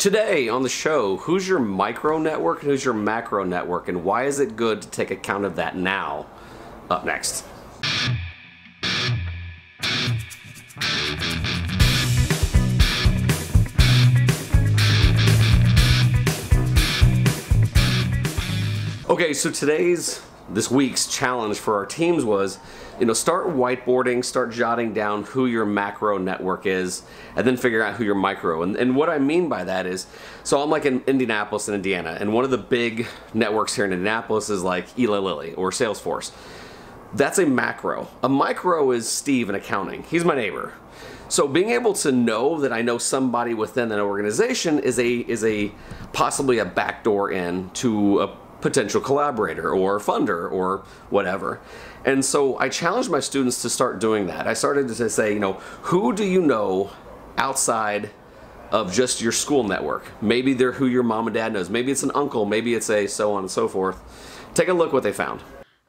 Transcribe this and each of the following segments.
Today on the show, who's your micro network and who's your macro network, and why is it good to take account of that now? Up next. Okay, so today's this week's challenge for our teams was, you know, start whiteboarding, start jotting down who your macro network is, and then figure out who your micro. And, and what I mean by that is, so I'm like in Indianapolis and Indiana, and one of the big networks here in Indianapolis is like Eli Lilly or Salesforce. That's a macro. A micro is Steve in accounting. He's my neighbor. So being able to know that I know somebody within an organization is a is a possibly a backdoor in to a potential collaborator or funder or whatever. And so I challenged my students to start doing that. I started to say, you know, who do you know outside of just your school network? Maybe they're who your mom and dad knows. Maybe it's an uncle. Maybe it's a so on and so forth. Take a look what they found.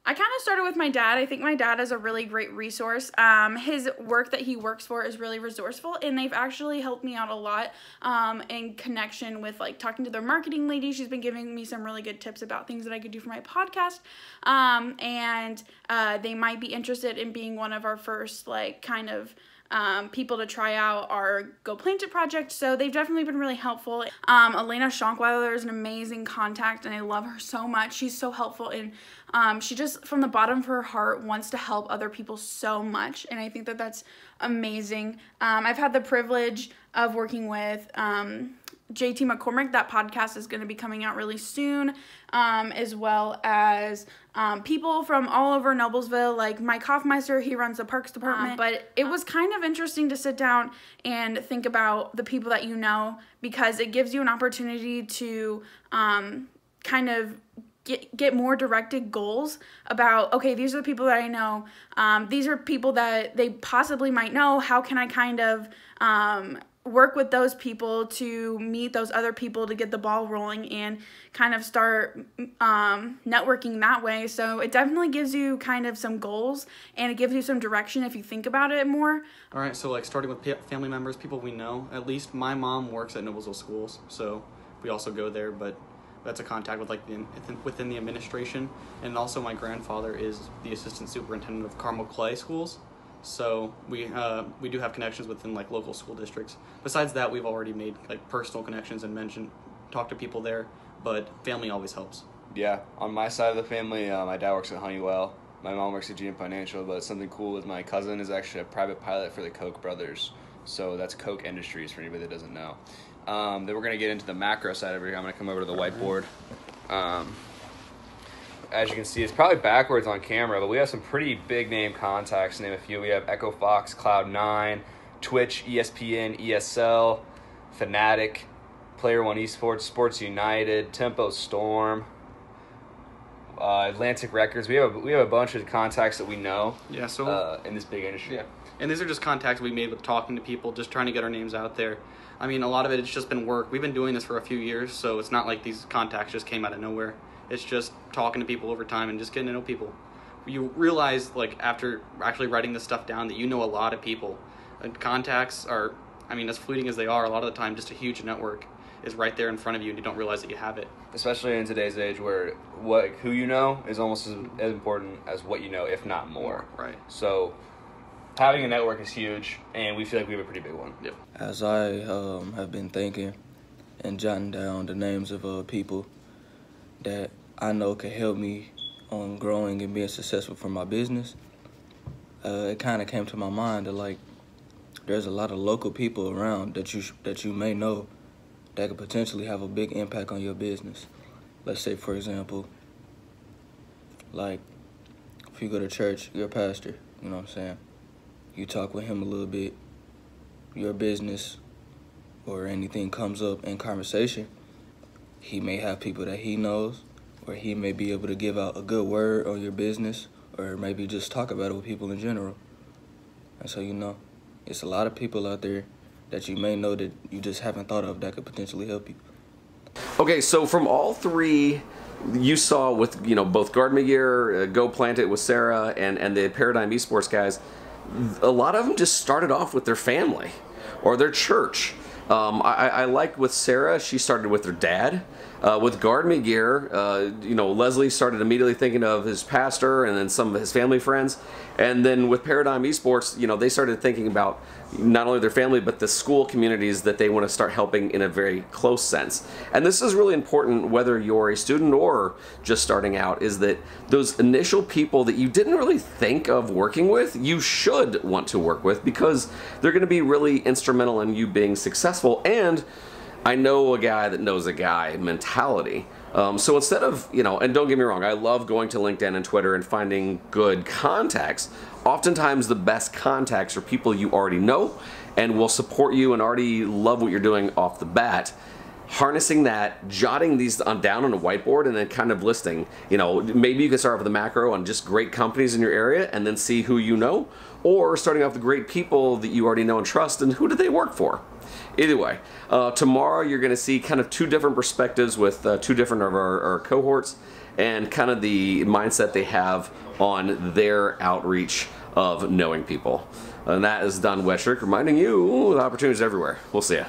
I kind of started with my dad. I think my dad is a really great resource. Um, his work that he works for is really resourceful, and they've actually helped me out a lot um, in connection with like talking to their marketing lady. She's been giving me some really good tips about things that I could do for my podcast, um, and uh, they might be interested in being one of our first like kind of um, people to try out our Go Plant It project. So they've definitely been really helpful. Um, Elena Schonkweiler is an amazing contact and I love her so much. She's so helpful and um, she just, from the bottom of her heart, wants to help other people so much. And I think that that's amazing. Um, I've had the privilege of working with um, JT McCormick. That podcast is going to be coming out really soon, um, as well as um, people from all over Noblesville, like Mike Hoffmeister. He runs the parks department. Um, but it was kind of interesting to sit down and think about the people that you know because it gives you an opportunity to um, kind of get get more directed goals about okay these are the people that i know um, these are people that they possibly might know how can i kind of um, work with those people to meet those other people to get the ball rolling and kind of start um, networking that way. So it definitely gives you kind of some goals and it gives you some direction if you think about it more. All right, so like starting with family members, people we know. At least my mom works at Noblesville Schools, so we also go there, but that's a contact with like the within the administration and also my grandfather is the assistant superintendent of Carmel Clay Schools so we uh, we do have connections within like local school districts. Besides that, we've already made like personal connections and mentioned talk to people there. But family always helps. Yeah, on my side of the family, uh, my dad works at Honeywell. My mom works at GM Financial, but something cool with my cousin is actually a private pilot for the Koch brothers. So that's Koch Industries for anybody that doesn't know. Um, then we're gonna get into the macro side of here. I'm gonna come over to the whiteboard. Um, as you can see, it's probably backwards on camera, but we have some pretty big name contacts. name a few. We have Echo Fox, Cloud9, Twitch, ESPN, ESL, Fnatic, Player One Esports, Sports United, Tempo Storm, uh, Atlantic Records. We have a, we have a bunch of contacts that we know. Yeah. So uh, in this big industry. Yeah. And these are just contacts we made with talking to people, just trying to get our names out there. I mean, a lot of it, it's just been work. We've been doing this for a few years, so it's not like these contacts just came out of nowhere. It's just talking to people over time and just getting to know people. You realize, like, after actually writing this stuff down, that you know a lot of people. And contacts are, I mean, as fleeting as they are, a lot of the time, just a huge network is right there in front of you and you don't realize that you have it. Especially in today's age where what who you know is almost as, as important as what you know, if not more. Right. So having a network is huge, and we feel like we have a pretty big one. Yep. As I um, have been thinking and jotting down the names of uh, people that I know can help me on growing and being successful for my business, uh, it kind of came to my mind that like there's a lot of local people around that you that you may know that could potentially have a big impact on your business. Let's say, for example, like if you go to church, you're a pastor. You know what I'm saying? You talk with him a little bit. Your business or anything comes up in conversation. He may have people that he knows or he may be able to give out a good word on your business or maybe just talk about it with people in general. And so, you know, it's a lot of people out there that you may know that you just haven't thought of that could potentially help you. Okay, so from all three you saw with, you know, both Garden Year, uh, Go Plant It with Sarah, and, and the Paradigm Esports guys, a lot of them just started off with their family or their church Um, I, I like with Sarah, she started with her dad. Uh, with Guard Me Gear, uh, you know, Lesley started immediately thinking of his pastor and then some of his family friends. And then with Paradigm Esports, you know, they started thinking about not only their family, but the school communities that they want to start helping in a very close sense. And this is really important whether you're a student or just starting out, is that those initial people that you didn't really think of working with, you should want to work with because they're going to be really instrumental in you being successful and I know a guy that knows a guy mentality. Um, so instead of, you know, and don't get me wrong, I love going to LinkedIn and Twitter and finding good contacts. Oftentimes, the best contacts are people you already know and will support you and already love what you're doing off the bat. Harnessing that, jotting these on, down on a whiteboard, and then kind of listing. You know, maybe you can start off with a macro on just great companies in your area and then see who you know, or starting off with great people that you already know and trust and who do they work for. Either way, uh, tomorrow you're going to see kind of two different perspectives with uh, two different of our, our, cohorts and kind of the mindset they have on their outreach of knowing people. And that is Don Wettrick reminding you the opportunities everywhere. We'll see you.